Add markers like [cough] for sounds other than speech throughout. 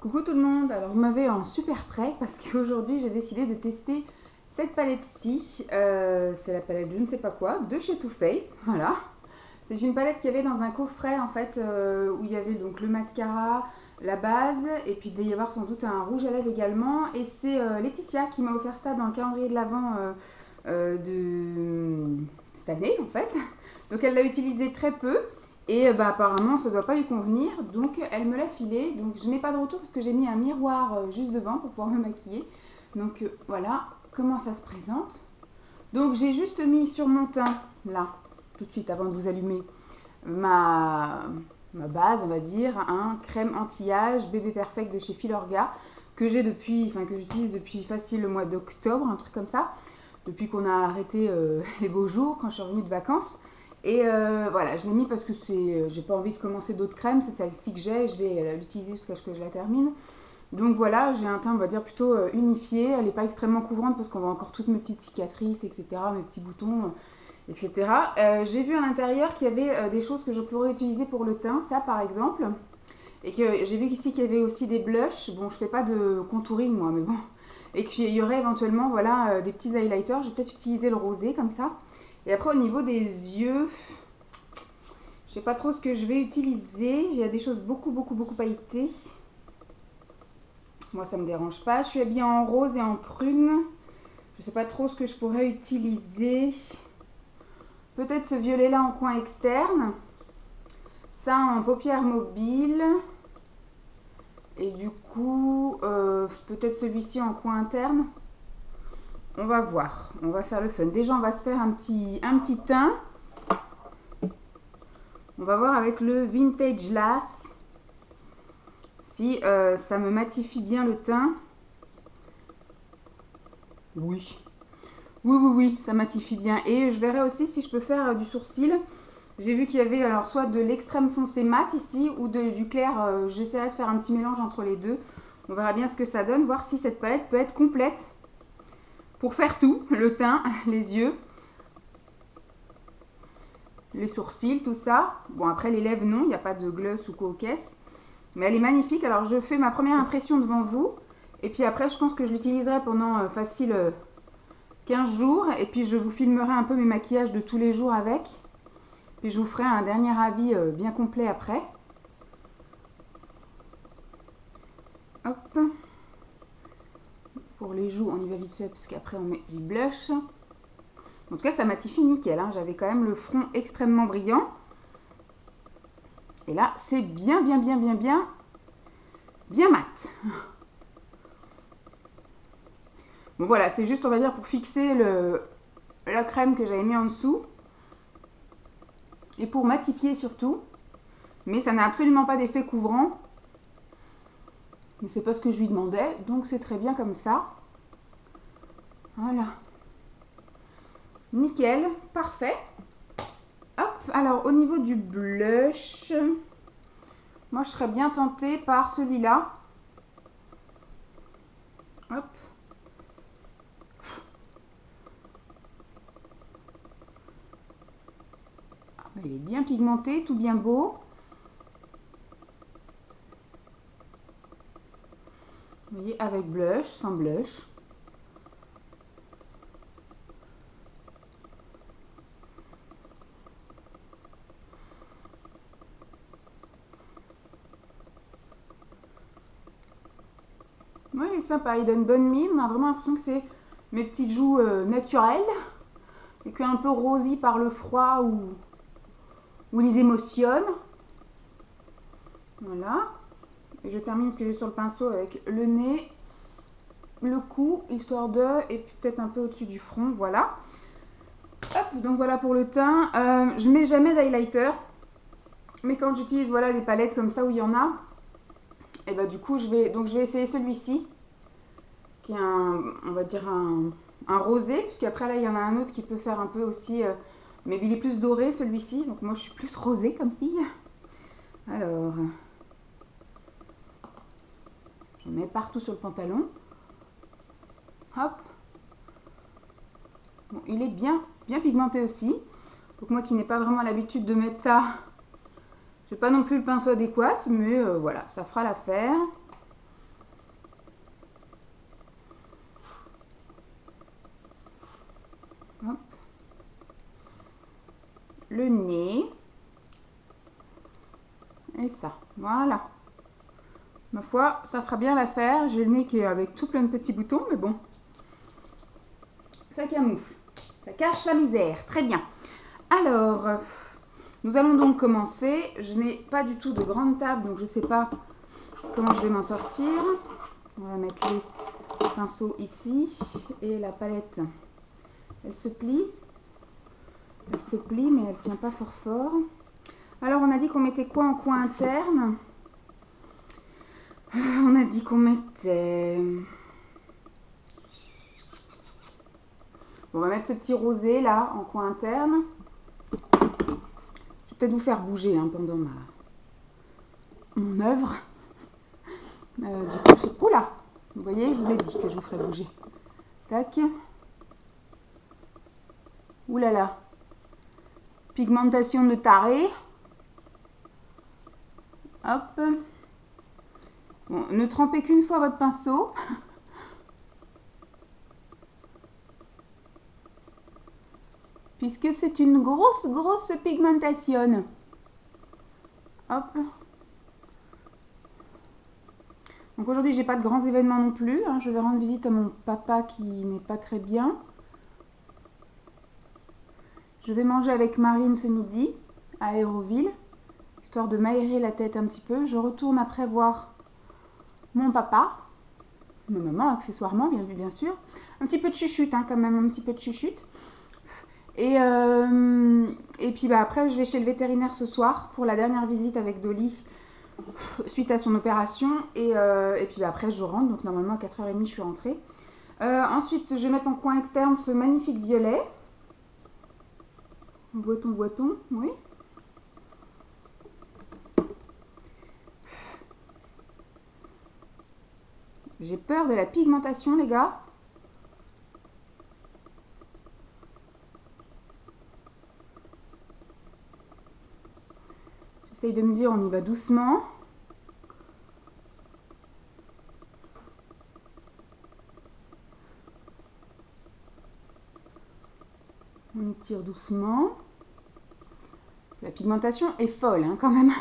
Coucou tout le monde, alors vous m'avez en super prêt parce qu'aujourd'hui j'ai décidé de tester cette palette-ci. Euh, c'est la palette je ne sais pas quoi, de chez Too Faced, voilà. C'est une palette qu'il y avait dans un coffret en fait euh, où il y avait donc le mascara, la base et puis il devait y avoir sans doute un rouge à lèvres également. Et c'est euh, Laetitia qui m'a offert ça dans le calendrier de l'Avent de cette année en fait. Donc elle l'a utilisé très peu. Et bah, apparemment, ça ne doit pas lui convenir. Donc, elle me l'a filé. Donc, je n'ai pas de retour parce que j'ai mis un miroir euh, juste devant pour pouvoir me maquiller. Donc, euh, voilà comment ça se présente. Donc, j'ai juste mis sur mon teint, là, tout de suite avant de vous allumer, ma, ma base, on va dire, crème anti-âge bébé perfect de chez Filorga que j'ai depuis, enfin que j'utilise depuis facile le mois d'octobre, un truc comme ça, depuis qu'on a arrêté euh, [laughs] les beaux jours quand je suis revenue de vacances. Et euh, voilà, je l'ai mis parce que euh, j'ai pas envie de commencer d'autres crèmes, c'est celle-ci que j'ai, je vais euh, l'utiliser jusqu'à ce que je la termine. Donc voilà, j'ai un teint, on va dire, plutôt unifié. Elle n'est pas extrêmement couvrante parce qu'on voit encore toutes mes petites cicatrices, etc., mes petits boutons, etc. j'ai vu à l'intérieur qu'il y avait des choses que je pourrais utiliser pour le teint, ça par exemple. Et que j'ai vu ici qu'il y avait aussi des blushs. Bon, je fais pas de contouring moi, mais bon. Et qu'il y aurait éventuellement, voilà, des petits highlighters. Je vais peut-être utiliser le rosé comme ça. Et après, au niveau des yeux, je sais pas trop ce que je vais utiliser. Il y a des choses beaucoup, beaucoup, beaucoup pailletées. Moi, ça me dérange pas. Je suis habillée en rose et en prune. Je sais pas trop ce que je pourrais utiliser. Peut-être ce violet-là en coin externe. Ça en paupières mobiles. Et du coup, euh, peut-être celui-ci en coin interne. On va voir. On va faire le fun. Déjà, on va se faire un petit, un teint. On va voir avec le Vintage Lass si euh, ça me matifie bien le teint. Oui. Oui, oui, oui, ça matifie bien. Et je verrai aussi si je peux faire euh, du sourcil. J'ai vu qu'il y avait alors soit de l'extrême foncé mat ici ou de, du clair. Euh, j'essaierai de faire un petit mélange entre les deux. On verra bien ce que ça donne, voir si cette palette peut être complète pour faire tout, le teint, les yeux, les sourcils, tout ça. Bon, après les lèvres, non, il n'y a pas de gloss ou coquesse. Mais elle est magnifique. Alors, je fais ma première impression devant vous. Et puis après, je pense que je l'utiliserai pendant euh, facile 15 euh, jours. Et puis, je vous filmerai un peu mes maquillages de tous les jours avec. Puis, je vous ferai un dernier avis euh, bien complet après. Hop. Pour les joues, on y va vite fait parce qu'après on met du blush. En tout cas, ça matifie nickel. Hein. J'avais quand même le front extrêmement brillant. Et là, c'est bien, bien, bien, bien, bien, bien mat. Bon voilà, c'est juste, on va dire, pour fixer le, la crème que j'avais mis en dessous. Et pour matifier surtout. Mais ça n'a absolument pas d'effet couvrant. Mais c'est pas ce que je lui demandais, donc c'est très bien comme ça. Voilà. Nickel, parfait. Hop, alors au niveau du blush, moi je serais bien tentée par celui-là. Hop. Ah, il est bien pigmenté, tout bien beau. Vous voyez, avec blush, sans blush. Sympa, il donne bonne mine. On a vraiment l'impression que c'est mes petites joues euh, naturelles. Et qu'un peu rosy par le froid ou, ou les émotions. Voilà. Et je termine ce que j'ai sur le pinceau avec le nez, le cou, histoire de, et peut-être un peu au-dessus du front, voilà. Hop, donc voilà pour le teint. Euh, je mets jamais d'highlighter, mais quand j'utilise voilà des palettes comme ça où il y en a, et bah du coup je vais donc je vais essayer celui-ci, un, on va dire un, un rosé, puisqu'après là il y en a un autre qui peut faire un peu aussi, euh, mais il est plus doré celui-ci, donc moi je suis plus rosé comme fille. Alors, je mets partout sur le pantalon. Hop. Bon, il est bien, bien pigmenté aussi. Donc moi qui n'ai pas vraiment l'habitude de mettre ça, j'ai pas non plus le pinceau adéquat, mais euh, voilà, ça fera l'affaire. Le nez. Et ça, voilà. Ma foi, ça fera bien l'affaire. J'ai le nez qui est avec tout plein de petits boutons, mais bon. Ça camoufle. Ça cache la misère. Très bien. Alors, nous allons donc commencer. Je n'ai pas du tout de grande table, donc je ne sais pas comment je vais m'en sortir. On va mettre les pinceaux ici. Et la palette, elle se plie. Elle se plie, mais elle ne tient pas fort fort. Alors, on a dit qu'on mettait quoi en coin interne? On a dit qu'on mettait... on va mettre ce petit rosé là en coin interne. Je vais peut-être vous faire bouger hein, pendant ma mon œuvre. Euh, du coup, Oula Vous voyez, je vous ai dit que je vous ferais bouger. Tac. Oulala. Là là. Pigmentation de taré. Hop. Bon, ne trempez qu'une fois votre pinceau. puisque c'est une grosse, grosse pigmentation. Hop. Donc aujourd'hui, j'ai pas de grands événements non plus. Hein. Je vais rendre visite à mon papa qui n'est pas très bien. Je vais manger avec Marine ce midi à Aéroville, histoire de m'aérer la tête un petit peu. Je retourne après voir mon papa, ma maman accessoirement, bien, bien sûr. Un petit peu de chuchute hein, quand même, un petit peu de chuchute. Et, euh, puis bah, après, je vais chez le vétérinaire ce soir pour la dernière visite avec Dolly suite à son opération. Et, euh, puis bah, après, je rentre. Donc normalement, à 4h30, je suis rentrée. Euh, ensuite, je vais mettre en coin externe ce magnifique violet. Boiton, boiton, oui. J'ai peur de la pigmentation, les gars. J'essaye de me dire on y va doucement. On tire doucement. La pigmentation est folle hein, quand même.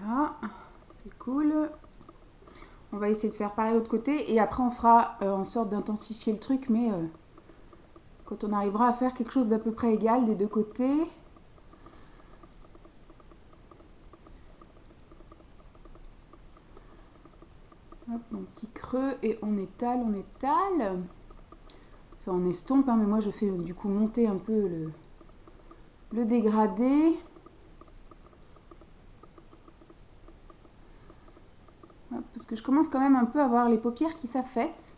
Voilà, c'est cool. On va essayer de faire pareil de l'autre côté et après on fera euh, en sorte d'intensifier le truc, mais euh, quand on arrivera à faire quelque chose d'à peu près égal des deux côtés. Hop, mon petit creux on étale, on étale. Enfin, on estompe, hein, mais moi je fais du coup monter un peu le, le dégradé. parce que je commence quand même un peu à avoir les paupières qui s'affaissent.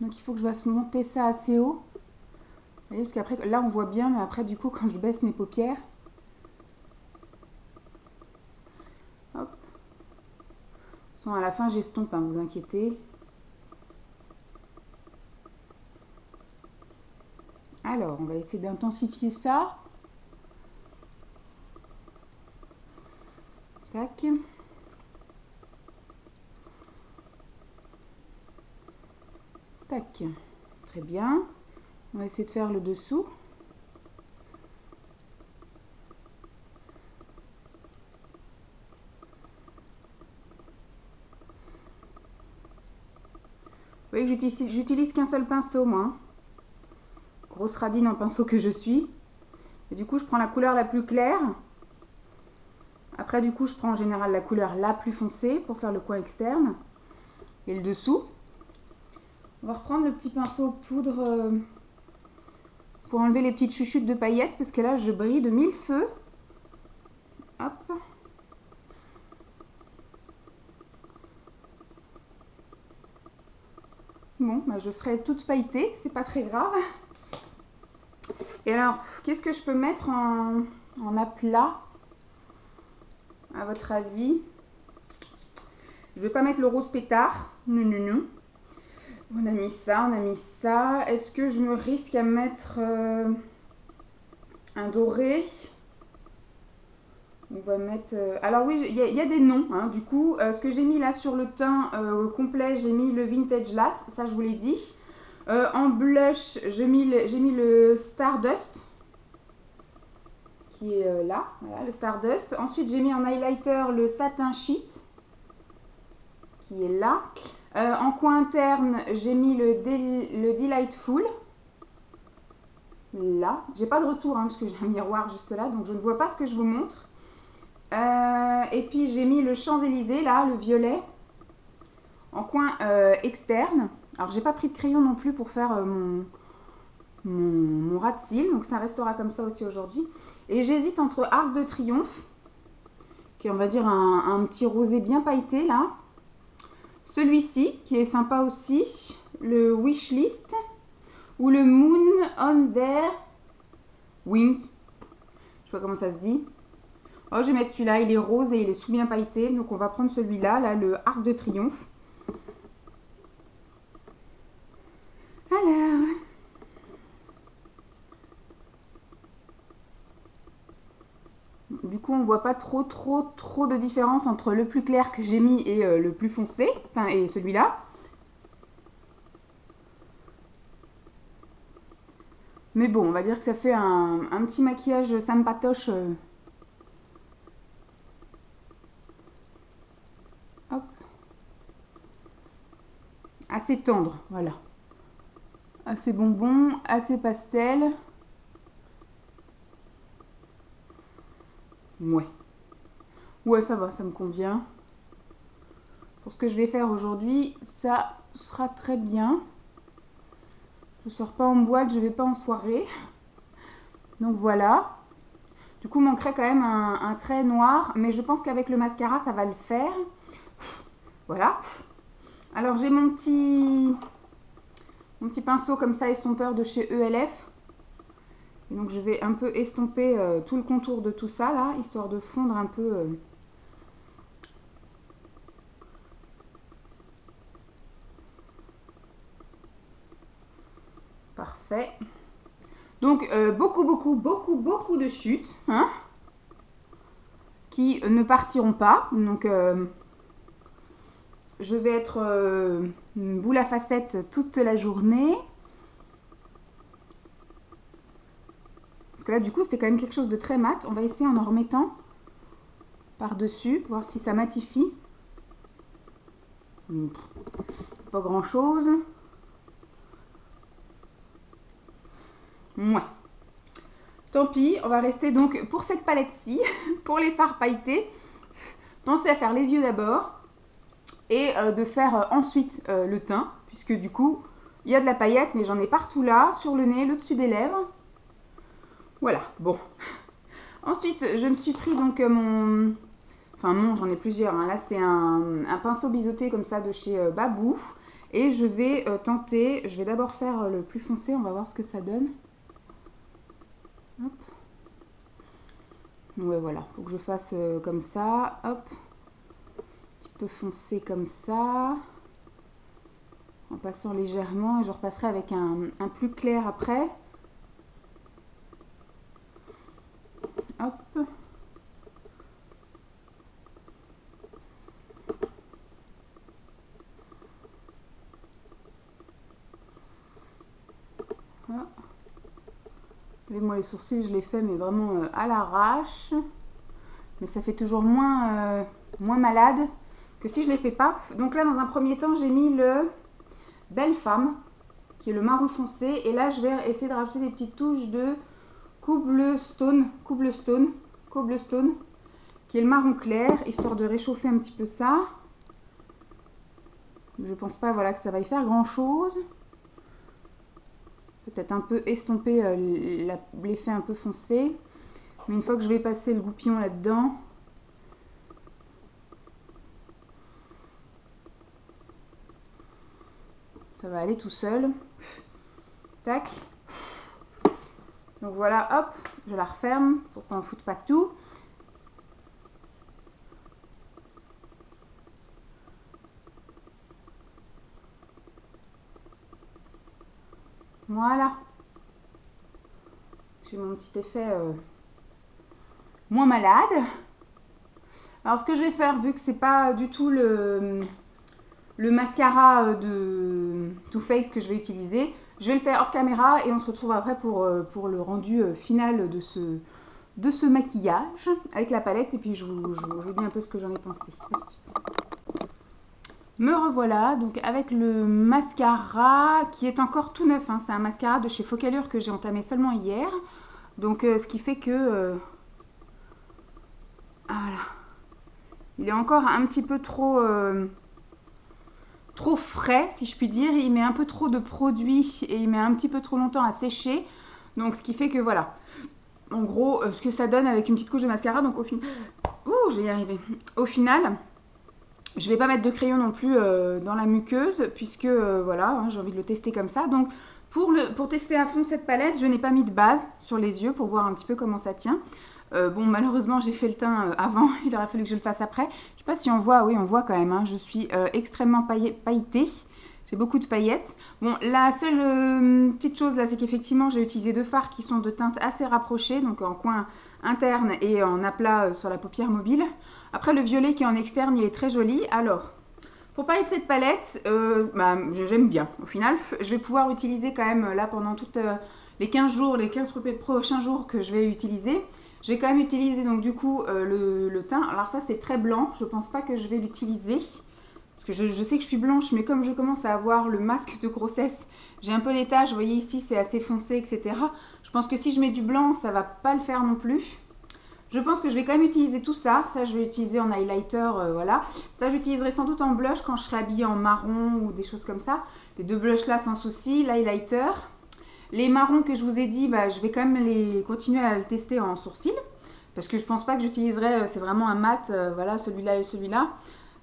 Donc il faut que je fasse monter ça assez haut. Vous voyez, parce qu'après, là on voit bien, mais après du coup quand je baisse mes paupières, hop. À la fin j'estompe, hein, vous inquiétez. Alors, on va essayer d'intensifier ça. Tac. Tac. Très bien. On va essayer de faire le dessous. J'utilise qu'un seul pinceau, moi. Hein. Grosse radine en pinceau que je suis. Du coup, je prends la couleur la plus claire. Après, du coup, je prends en général la couleur la plus foncée pour faire le coin externe. Et le dessous. On va reprendre le petit pinceau poudre euh, pour enlever les petites chuchutes de paillettes parce que là je brille de mille feux. Hop. Bon, bah, je serai toute pailletée, c'est pas très grave. Et alors, qu'est-ce que je peux mettre en, en aplat à votre avis? Je vais pas mettre le rose pétard. Non, non, non. On a mis ça, on a mis ça. Est-ce que je me risque à mettre euh, un doré? On va mettre... euh, Alors oui, il y, a- des noms. hein. Du coup, euh, ce que j'ai mis là sur le teint euh, complet, j'ai mis le Vintage Lass. Ça, je vous l'ai dit. En blush, j'ai mis, le- Stardust. Qui est là. Voilà, le Stardust. Ensuite, j'ai mis en highlighter le Satin Sheet. Qui est là. En coin interne, j'ai mis le, le Delightful. Là. J'ai pas de retour hein, parce que j'ai un miroir juste là. Donc, je ne vois pas ce que je vous montre. Euh, et puis j'ai mis le Champs-Élysées là, le violet, en coin euh, externe. Alors j'ai pas pris de crayon non plus pour faire euh, mon, ras de cils, donc ça restera comme ça aussi aujourd'hui. Et j'hésite entre Arc de Triomphe, qui est on va dire un, un petit rosé bien pailleté là. Celui-ci, qui est sympa aussi, le Wishlist, ou le Moon on Their Wing. Je sais pas comment ça se dit. Oh, je vais mettre celui-là, il est rose et il est sous bien pailleté. Donc on va prendre celui-là, là, le Arc de Triomphe. Alors. Du coup, on voit pas trop, trop, trop de différence entre le plus clair que j'ai mis et euh, le plus foncé, enfin, et celui-là. Mais bon, on va dire que ça fait un, petit maquillage sympatoche. euh, Hop. Assez tendre, voilà. Assez bonbon, assez pastel. Ouais. Ouais, ça va, ça me convient. Pour ce que je vais faire aujourd'hui, ça sera très bien. Je sors pas en boîte, je vais pas en soirée. Donc voilà. Du coup, manquerait quand même un, un trait noir, mais je pense qu'avec le mascara, ça va le faire. Voilà. Alors j'ai mon petit mon petit pinceau comme ça estompeur de chez ELF. Et donc je vais un peu estomper euh, tout le contour de tout ça là, histoire de fondre un peu. euh, Parfait. Donc euh, beaucoup, beaucoup, beaucoup, beaucoup de chutes, hein, qui ne partiront pas. Donc je vais être euh, boule à facettes toute la journée. Parce que là, du coup, c'est quand même quelque chose de très mat. On va essayer en en remettant par-dessus, voir si ça matifie. Hmm, Pas grand-chose. Tant pis, on va rester donc pour cette palette-ci, [laughs] pour les fards pailletés. Pensez à faire les yeux d'abord et euh, de faire euh, ensuite euh, le teint, puisque du coup, il y a de la paillette, mais j'en ai partout là, sur le nez, le dessus des lèvres. Voilà, bon. [laughs] Ensuite, je me suis pris donc mon... Enfin non, j'en ai plusieurs. hein. Là, c'est un, pinceau biseauté comme ça de chez Babou. Et je vais tenter, je vais d'abord faire le plus foncé, on va voir ce que ça donne. Hop. Ouais, voilà, faut que je fasse comme ça. Hop. Peu foncé comme ça. En passant légèrement. Et je repasserai avec un, plus clair après. Hop. Voilà. Moi les sourcils je les fais mais vraiment euh, à l'arrache. Mais ça fait toujours moins, euh, moins malade que si je les fais pas. Donc là dans un premier temps j'ai mis le Belle Femme qui est le marron foncé. Et là je vais essayer de rajouter des petites touches de Cobblestone, Cobblestone, Cobblestone qui est le marron clair histoire de réchauffer un petit peu ça. Je pense pas voilà, que ça va y faire grand chose peut-être un peu estomper euh, l'effet un peu foncé. Mais une fois que je vais passer le goupillon là-dedans, va aller tout seul. Tac. Donc voilà, hop, je la referme pour qu'on ne foute pas tout. Voilà. J'ai mon petit effet euh, moins malade. Alors ce que je vais faire, vu que c'est pas du tout le, le mascara euh, de Too Faced que je vais utiliser, je vais le faire hors caméra et on se retrouve après pour, euh, pour le rendu euh, final de ce, de ce maquillage avec la palette et puis je vous, dis un peu ce que j'en ai pensé. Me revoilà donc avec le mascara qui est encore tout neuf. Hein. C'est un mascara de chez Focalure que j'ai entamé seulement hier. Donc ce qui fait que... voilà. Il est encore un petit peu trop trop frais, si je puis dire. Il met un peu trop de produit et il met un petit peu trop longtemps à sécher. Donc, ce qui fait que voilà. En gros, euh, ce que ça donne avec une petite couche de mascara. Donc, au final. Ouh, je vais y arriver. Au final, je vais pas mettre de crayon non plus euh, dans la muqueuse, puisque euh, voilà, hein, j'ai envie de le tester comme ça. Donc, pour, le, pour tester à fond cette palette, je n'ai pas mis de base sur les yeux pour voir un petit peu comment ça tient. Bon, malheureusement, j'ai fait le teint avant. [laughs] Il aurait fallu que je le fasse après. Pas si on voit. Oui, on voit quand même. Hein. Je suis euh, extrêmement pailletée. J'ai beaucoup de paillettes. Bon, la seule petite chose là, c'est qu'effectivement, j'ai utilisé deux fards qui sont de teintes assez rapprochées. Donc en coin interne et en aplat sur la paupière mobile. Après, le violet qui est en externe, il est très joli. Alors, pour parler cette palette, bah, j'aime bien. Au final, je vais pouvoir utiliser quand même là pendant toutes les 15 jours, les 15 prochains jours que je vais utiliser. Je vais quand même utiliser donc du coup euh, le, teint. Alors ça c'est très blanc, je pense pas que je vais l'utiliser. Parce que je, sais que je suis blanche, mais comme je commence à avoir le masque de grossesse, j'ai un peu des taches, vous voyez ici c'est assez foncé, etc. Je pense que si je mets du blanc, ça va pas le faire non plus. Je pense que je vais quand même utiliser tout ça. Ça, je vais utiliser en highlighter, euh, voilà. Ça, j'utiliserai sans doute en blush quand je serai habillée en marron ou des choses comme ça. Les deux blushs là, sans souci. L'highlighter. Les marrons que je vous ai dit, bah, je vais quand même les continuer à le tester en sourcil. Parce que je pense pas que j'utiliserai, euh, c'est vraiment un mat, euh, voilà, celui-là et celui-là.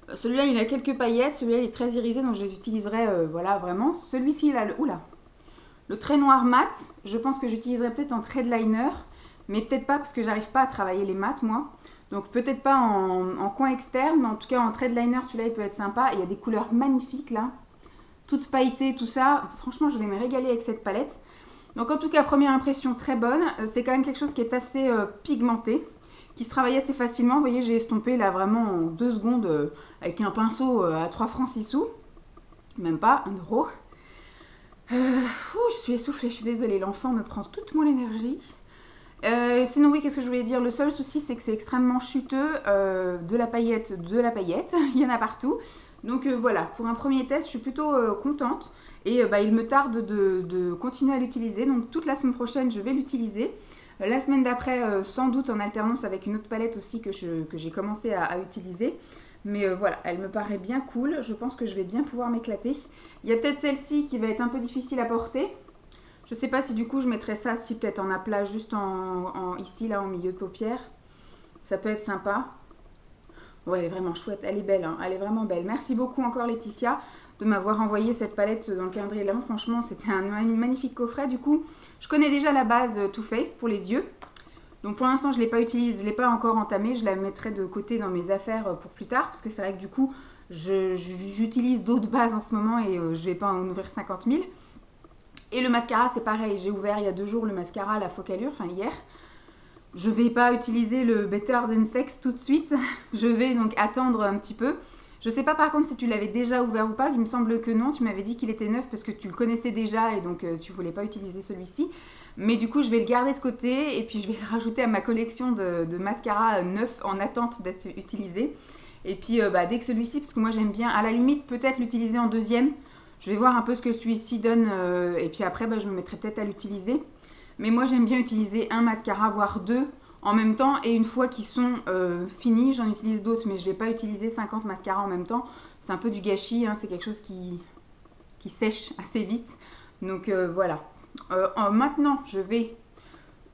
Euh, celui-là, il a quelques paillettes, celui-là, il est très irisé, donc je les utiliserai, voilà, vraiment. Celui-ci, il a le... Oula Le trait noir mat, je pense que j'utiliserai peut-être en trait de liner, mais peut-être pas parce que j'arrive pas à travailler les mats, moi. Donc peut-être pas en, coin externe, mais en tout cas en trait de liner, celui-là, il peut être sympa. il y a des couleurs magnifiques, là. Toutes pailletées, tout ça. Franchement, je vais me régaler avec cette palette. Donc en tout cas, première impression très bonne. Euh, c'est quand même quelque chose qui est assez euh, pigmenté, qui se travaille assez facilement. Vous voyez, j'ai estompé là vraiment en deux secondes euh, avec un pinceau à 3 francs 6 sous. Même pas, 1 euro. je suis essoufflée, je suis désolée, l'enfant me prend toute mon énergie. sinon oui, qu'est-ce que je voulais dire? Le seul souci, c'est que c'est extrêmement chuteux, de la paillette, de la paillette, [laughs] il y en a partout. Donc voilà, pour un premier test, je suis plutôt contente. Et euh, bah, il me tarde de, continuer à l'utiliser. Donc toute la semaine prochaine, je vais l'utiliser. Euh, la semaine d'après, euh, sans doute en alternance avec une autre palette aussi que, j'ai commencé à, utiliser. Mais voilà, elle me paraît bien cool. Je pense que je vais bien pouvoir m'éclater. Il y a peut-être celle-ci qui va être un peu difficile à porter. Je ne sais pas si du coup je mettrai ça si peut-être en aplat juste ici, là, en milieu de paupière. Ça peut être sympa. Ouais, elle est vraiment chouette. Elle est belle. Hein. Elle est vraiment belle. Merci beaucoup encore Laetitia de m'avoir envoyé cette palette dans le calendrier de l'avant. Franchement, c'était un magnifique coffret. Du coup, je connais déjà la base Too Faced pour les yeux. Donc pour l'instant, je ne l'ai pas utilisée, je ne l'ai pas encore entamée. Je la mettrai de côté dans mes affaires pour plus tard. Parce que c'est vrai que du coup, j'utilise d'autres bases en ce moment et euh, je ne vais pas en ouvrir 50 000. Et le mascara, c'est pareil. J'ai ouvert il y a deux jours le mascara, la Focalure, enfin hier. Je ne vais pas utiliser le Better Than Sex tout de suite. [laughs] Je vais donc attendre un petit peu. Je sais pas par contre si tu l'avais déjà ouvert ou pas. Il me semble que non. Tu m'avais dit qu'il était neuf parce que tu le connaissais déjà et donc euh, tu voulais pas utiliser celui-ci. Mais du coup, je vais le garder de côté et puis je vais [laughs] le rajouter à ma collection de, mascara neuf en attente d'être utilisé. Et puis euh, bah, dès que celui-ci, parce que moi j'aime bien, à la limite peut-être l'utiliser en deuxième. Je vais voir un peu ce que celui-ci donne euh, et puis après bah, je me mettrai peut-être à l'utiliser. Mais moi j'aime bien utiliser un mascara, voire deux, en même temps. Et une fois qu'ils sont euh, finis, j'en utilise d'autres. Mais je ne vais pas utiliser 50 mascaras en même temps. C'est un peu du gâchis. Hein. c'est quelque chose qui, sèche assez vite. Donc euh, voilà. Euh, maintenant, je vais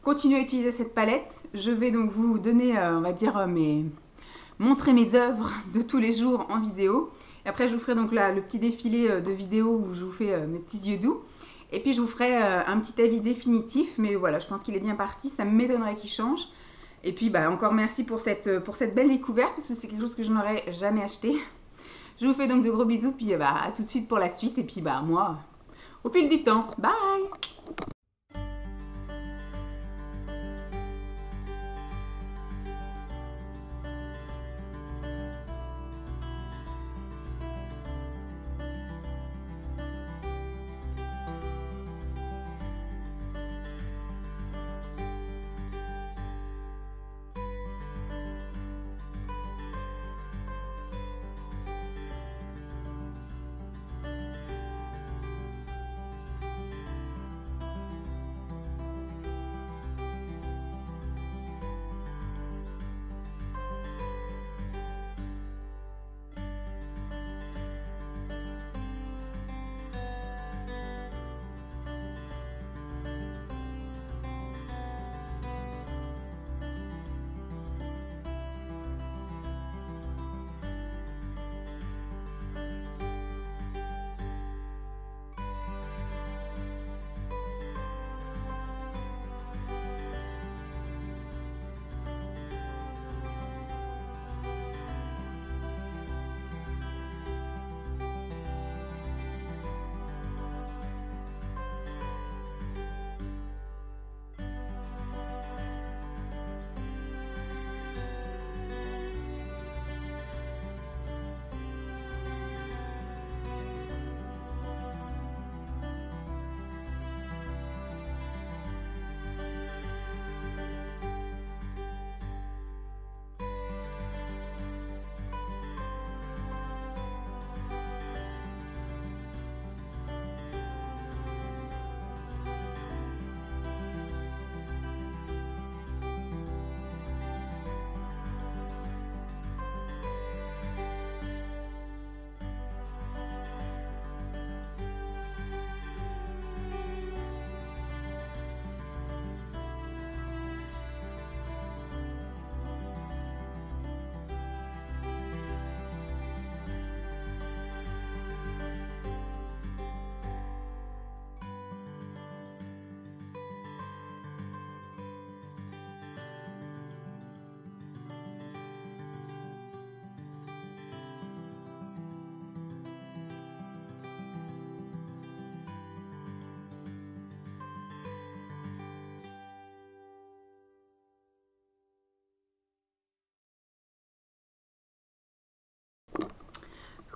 continuer à utiliser cette palette. Je vais donc vous donner, on va dire, mes... montrer mes œuvres de tous les jours en vidéo. Après, je vous ferai donc là le petit défilé de vidéos où je vous fais mes petits yeux doux. Et puis je vous ferai un petit avis définitif, mais voilà, je pense qu'il est bien parti, ça m'étonnerait qu'il change. Et puis bah, encore merci pour cette, pour cette belle découverte parce que c'est quelque chose que je n'aurais jamais acheté. [laughs] Je vous fais donc de gros bisous puis bah, à tout de suite pour la suite et puis bah moi au fil du temps. Bye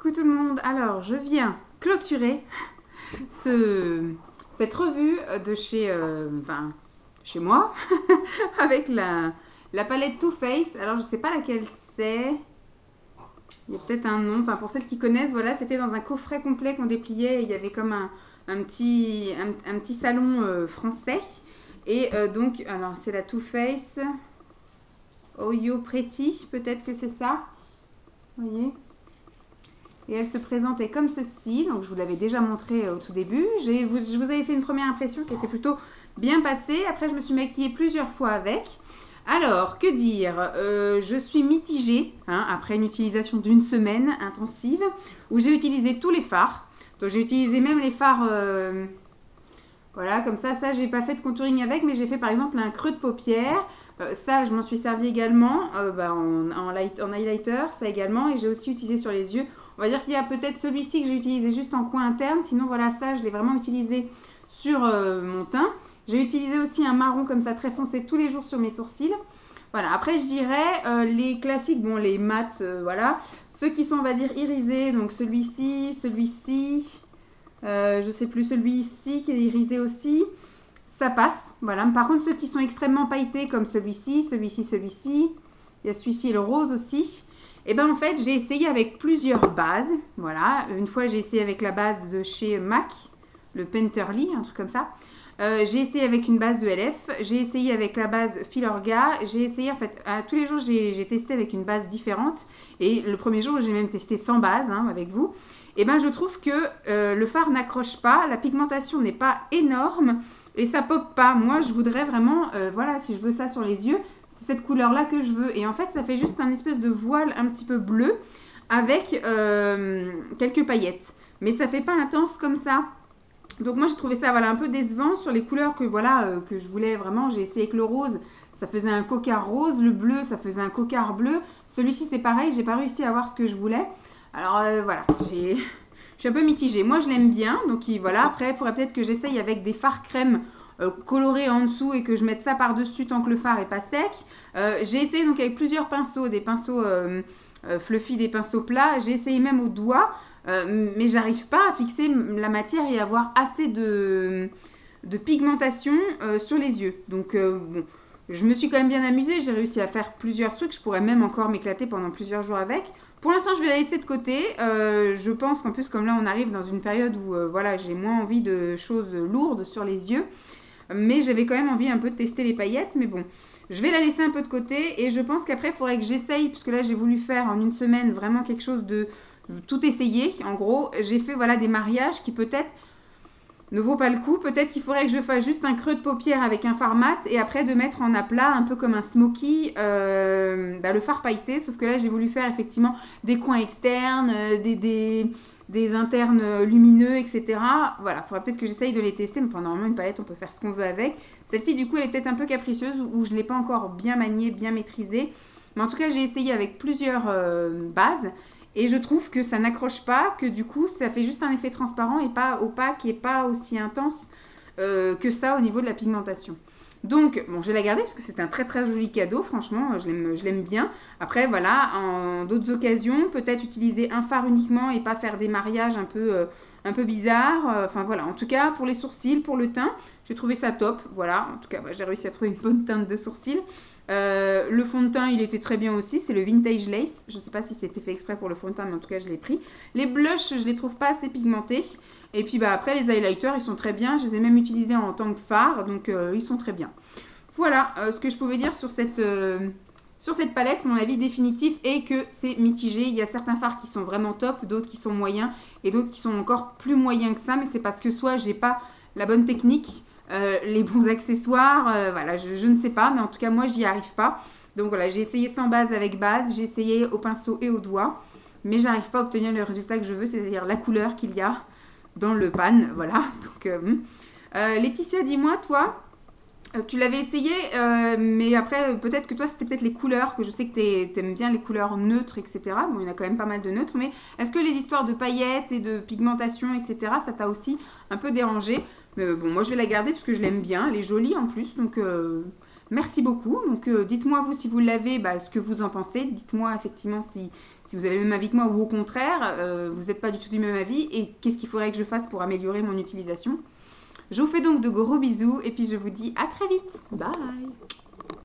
Coucou tout le monde. Alors, je viens clôturer [laughs] ce, cette revue de chez, euh, chez moi [laughs] avec la, palette Too Faced. Alors, je sais pas laquelle c'est. Il y a peut-être un nom. Enfin, pour celles qui connaissent, voilà, c'était dans un coffret complet qu'on dépliait. il y avait comme un, un petit, un, petit salon euh, français. Et euh, donc, alors, c'est la Too Faced. Oyo Pretty, peut-être que c'est ça. Vous voyez? Et elle se présentait comme ceci. Donc je vous l'avais déjà montré euh, au tout début. Je vous avais fait une première impression qui était plutôt bien passée. Après, je me suis maquillée plusieurs fois avec. Alors, que dire? Euh, Je suis mitigée hein, après une utilisation d'une semaine intensive où j'ai utilisé tous les fards. Donc j'ai utilisé même les fards... Euh, voilà, comme ça, ça, j'ai pas fait de contouring avec, mais j'ai fait par exemple un creux de paupière. ça, je m'en suis servi également bah, en, light, en highlighter, ça également. Et j'ai aussi utilisé sur les yeux on va dire qu'il y a peut-être celui-ci que j'ai utilisé juste en coin interne. Sinon, voilà, ça, je l'ai vraiment utilisé sur euh, mon teint. J'ai utilisé aussi un marron comme ça très foncé tous les jours sur mes sourcils. Voilà, après, je dirais euh, les classiques, bon, les mat, euh, voilà. Ceux qui sont, on va dire, irisés, donc celui-ci, celui-ci, je sais plus, celui-ci qui est irisé aussi, ça passe. Voilà, par contre, ceux qui sont extrêmement pailletés, comme celui-ci, celui-ci, celui-ci, il y a celui-ci, le rose aussi, et eh bien en fait, j'ai essayé avec plusieurs bases. Voilà, une fois j'ai essayé avec la base de chez MAC, le Penterly, un truc comme ça. Euh, j'ai essayé avec une base de LF, j'ai essayé avec la base Filorga, j'ai essayé en fait, tous les jours j'ai testé avec une base différente et le premier jour j'ai même testé sans base hein, avec vous. Et eh ben je trouve que euh, le fard n'accroche pas, la pigmentation n'est pas énorme et ça pop pas. Moi je voudrais vraiment, euh, voilà, si je veux ça sur les yeux, c'est cette couleur-là que je veux. Et en fait, ça fait juste un espèce de voile un petit peu bleu avec euh, quelques paillettes. Mais ça fait pas intense comme ça. Donc moi, j'ai trouvé ça un peu décevant sur les couleurs que, voilà, euh, que je voulais vraiment. J'ai essayé avec le rose, ça faisait un cocard rose. Le bleu, ça faisait un cocard bleu. Celui-ci, c'est pareil, j'ai pas réussi à avoir ce que je voulais. Alors euh, voilà. [laughs] Je suis un peu mitigée. Moi, je l'aime bien. Donc voilà, après, il faudrait peut-être que j'essaye avec des fards crème euh, coloré en dessous et que je mette ça par-dessus tant que le fard est pas sec. Euh, j'ai essayé donc avec plusieurs pinceaux, des pinceaux euh, fluffy, des pinceaux plats. J'ai essayé même au doigt, mais j'arrive pas à fixer la matière et avoir assez de, de pigmentation sur les yeux. Donc bon, je me suis quand même bien amusée. J'ai réussi à faire plusieurs trucs. Je pourrais même encore m'éclater pendant plusieurs jours avec. Pour l'instant, je vais la laisser de côté. je pense qu'en plus, comme là, on arrive dans une période où voilà, j'ai moins envie de choses lourdes sur les yeux. Mais j'avais quand même envie un peu de tester les paillettes. Mais bon, je vais la laisser un peu de côté. Et je pense qu'après, il faudrait que j'essaye, puisque là, j'ai voulu faire en une semaine vraiment quelque chose de tout essayer. En gros, j'ai fait voilà des mariages qui peut-être ne vaut pas le coup. Peut-être qu'il faudrait que je fasse juste un creux de paupière avec un fard mat et après de mettre en aplat un peu comme un smoky euh, bah, le fard pailleté. Sauf que là j'ai voulu faire effectivement des coins externes, euh, des, des, des, internes lumineux, etc. Voilà, il faudra peut-être que j'essaye de les tester. Mais normalement une palette on peut faire ce qu'on veut avec. Celle-ci du coup elle est peut-être un peu capricieuse ou je ne l'ai pas encore bien maniée, bien maîtrisée. Mais en tout cas j'ai essayé avec plusieurs euh, bases. Et je trouve que ça n'accroche pas, que du coup, ça fait juste un effet transparent et pas opaque et pas aussi intense euh, que ça au niveau de la pigmentation. Donc, bon, je vais la garder parce que c'est un très très joli cadeau, franchement, je l'aime bien. Après, voilà, en d'autres occasions, peut-être utiliser un fard uniquement et pas faire des mariages un peu, euh, un peu bizarres. Euh, enfin voilà, en tout cas, pour les sourcils, pour le teint, j'ai trouvé ça top. Voilà, en tout cas, j'ai réussi à trouver une bonne teinte de sourcils. Euh, le fond de teint, il était très bien aussi. C'est le Vintage Lace. Je ne sais pas si c'était fait exprès pour le fond de teint, mais en tout cas, je l'ai pris. Les blushs, je les trouve pas assez pigmentés. Et puis bah, après, les highlighters, ils sont très bien. Je les ai même utilisés en tant que phare, donc euh, ils sont très bien. Voilà euh, ce que je pouvais dire sur cette, sur cette palette. Mon avis définitif est que c'est mitigé. Il y a certains fards qui sont vraiment top, d'autres qui sont moyens et d'autres qui sont encore plus moyens que ça. Mais c'est parce que soit j'ai pas la bonne technique, euh, les bons [laughs] accessoires, euh, voilà, je, ne sais pas, mais en tout cas, moi, j'y arrive pas. Donc voilà, j'ai essayé sans base avec base, j'ai essayé au pinceau et au doigt, mais j'arrive pas à obtenir le résultat que je veux, c'est-à-dire la couleur qu'il y a dans le pan, voilà. [laughs] Donc, euh, hmm. Laetitia, dis-moi, toi, tu l'avais essayé, mais après, peut-être que toi, c'était peut-être les couleurs, que je sais que tu aimes bien les couleurs neutres, etc. Bon, il y en a quand même pas mal de neutres, mais est-ce que les histoires de paillettes et de pigmentation, etc., ça t'a aussi un peu dérangé? Mais bon, moi je vais la garder parce que je l'aime bien. Elle est jolie en plus. Donc, euh, Merci beaucoup. Donc euh, dites-moi vous si vous l'avez, bah, ce que vous en pensez. Dites-moi effectivement si, vous avez le même avis que moi ou au contraire, euh, vous n'êtes pas du tout du même avis et qu'est-ce qu'il faudrait que je fasse pour améliorer mon utilisation? Je vous fais donc de gros bisous et puis je vous dis à très vite. Bye